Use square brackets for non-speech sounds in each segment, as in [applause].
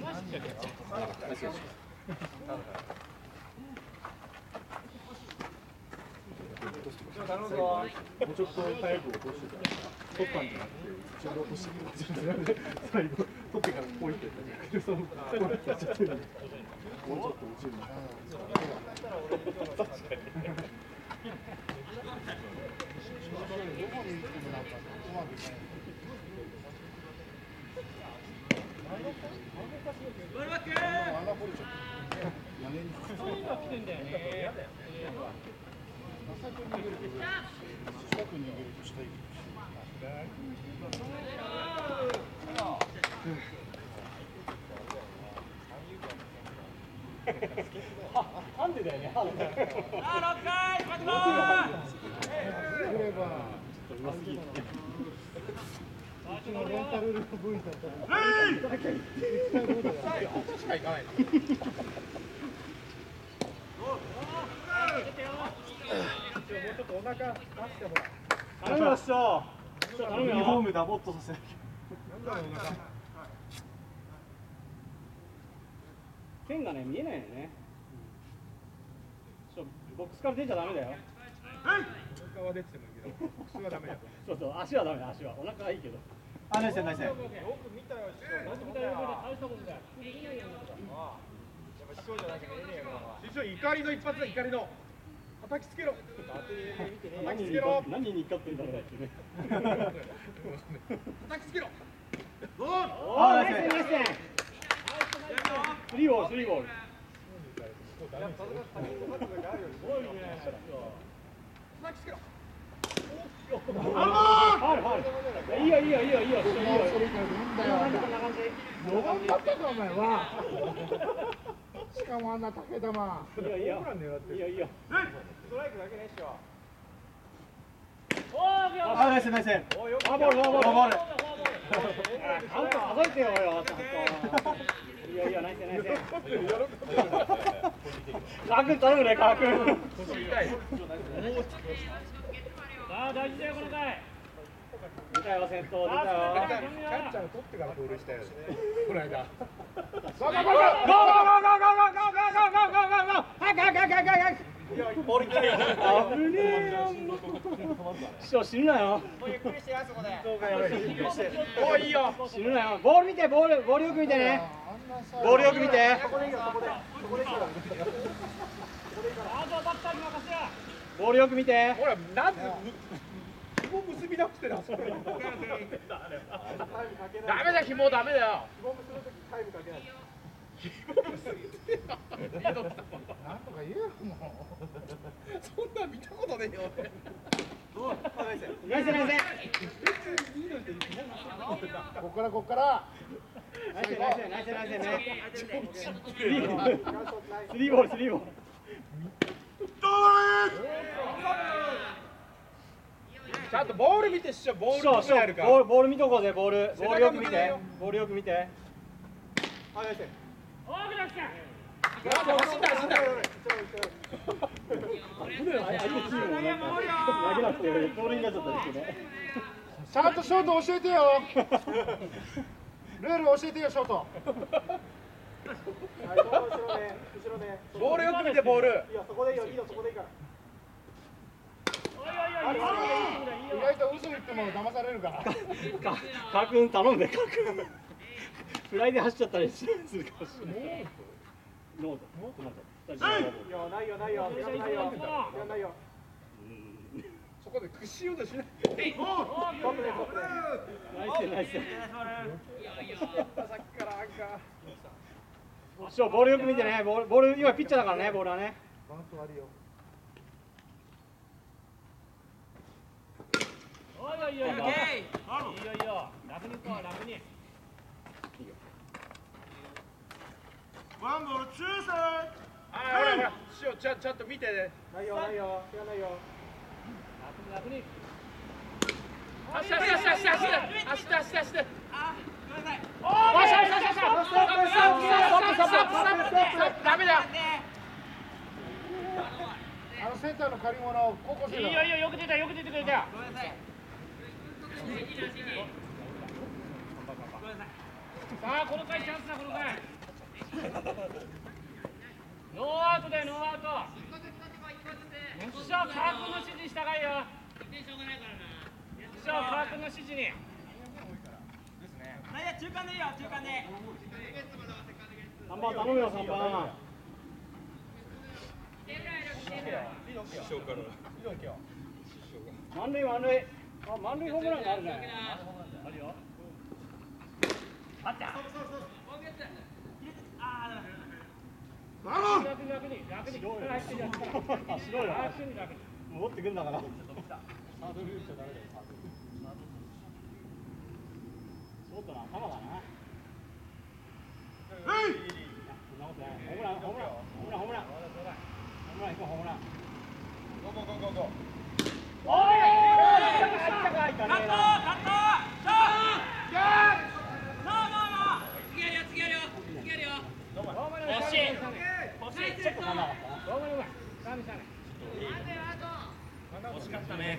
もうちょっと早く落としてたら取ったんじゃなくて後ろ落としてくれて最後取ってからポイってやった。でそのポイってやっちゃってるもうちょっと落ちるな確かにハンデだよね。あ、六回。待ってますちのレンタル部員だったら。しか行かない。もうちょっとお腹出してほら。頼むよ、師匠。頼むよ。ユニフォームダボっとさせなきゃ。なんだろう、お腹。剣がね見えない。よね。ちょボックスから出ちゃダメだよ。お腹は出ててもい。い。けど、ボックスはダメだ。そうそう足はダメだ足はお腹はい。い。けど。あ、ナイスナイス。師匠怒りの一発だ怒りの。叩きつけろ。叩きつけろ。何に怒ってんだろう。叩きつけろ。ゴール。おー、ナイスナイス。スリーボール、スリーボール。叩きつけろ。いいよいいよいいよいいよ。いいよ。それからなんだよ。どこだったかお前は。しかもあんな竹玉。いいよいいよ。いいよいいよ。ストライクだけね、師匠。あ、ナイスナイス。フォアボールボール。ボールカウント数えてよよ。いいよいいよナイスナイス。カー君頼むねカー君。さあ大事だよこの回。出たよ先頭出たよ。キャッチャーを取ってから盗塁したよね。この間。ボール来たよ。危ねえよ。師匠死ぬなよ。もうゆっくりしてや、そこで。おいいよ。死ぬなよ。ボール見てボールボールよく見てね。ボールよく見て。ボールよく見て。ほら、なんで。紐結びなくてな。そこにダメだ、紐ダメだよ。なんとか言えよもそんなん見たことねえよ。ナイスナイス。う。ここからここから。ナイスナイスナイスナイスね。スリーボールスリーボールスリーボール。ちゃんとボール見て、師匠、ボールどそうそうこにあるか。ボールボール見とこうぜボールボールよく見てボールよく見て。あ、ナイス。走った走った。相手チームもなんか投げなくて盗塁になっちゃったりしてね。ちゃんとショート教えてよ。[laughs] ルール教えてよショート。ボールよく見て、ボール。意外と嘘言っても騙されるから。か、かくん頼んで、かくん。フライで走っちゃったりするかもしれない。ノート。ノート。大丈夫。ないよ、ないよ、ないよ。ないよ。そこで屈しようとしない。ナイス、ナイス。さっきからなんか。師ボールよく見てね、ボール、ボール今ピッチャーだからね、ボールはね。バントあるよ。おいいいよいいよ。いいよいいよ。楽に行こう、楽に。ワンボール、ツーサイはい、師匠、ちゃ、ちゃんと見てね。ないよ、ないよ、やないよ。楽に、楽に。走って、走って、走って、走って、走って、走っ。あのセンターの借り物高校生。いいよ、いいよ、よく出た、よく出てくれたよ。さあこの回チャンスだ。この回ノーアウトだ。よノーアウトよっしゃ川君の指示に従いよよっしゃ川君の指示に中間でいいよ中間で。3番頼むよ3番。満塁満塁。満塁ホームランがあるじゃんあるよ。あった。楽に楽に。楽に楽に。楽にサードルショートの頭だなそんなことない。ホームランホームランホームラン。ホームランホームラン行こうホームラン。ゴーゴーゴーゴーゴー。おい入ったか入ったね惜しい惜しいちょっとかなかったなごめんごめんダメダメ惜しかった。ね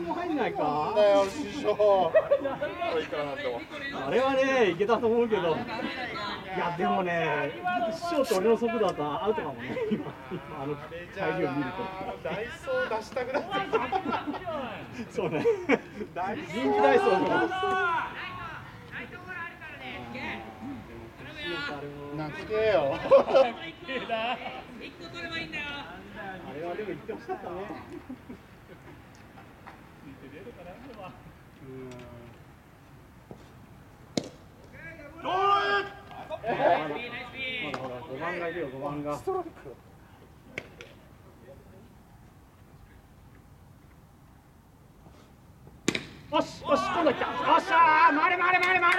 おい一回も入んないか？だよ師匠。[laughs] あれはねいけたと思うけど。いやでもね師匠と俺の速度だとアウトかもね。今今あの入りを見るダイソー出したくなってとそうね。ダイソ臨時ダイソーのなんつけよ。あれはでも言ってほしかったねまだまだほら5番がいるよしよし今度来たよっしゃー回れ回れ回れ回れ回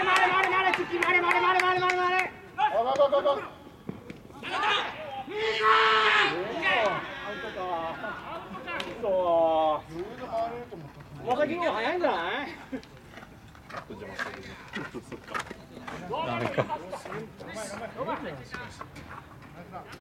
れ回れ回れ回れ突き回れ回れ回れ回れ回れ回れあががががアウトかそうずーっと回れると思ったまさきの方が早い？んじゃない [laughs]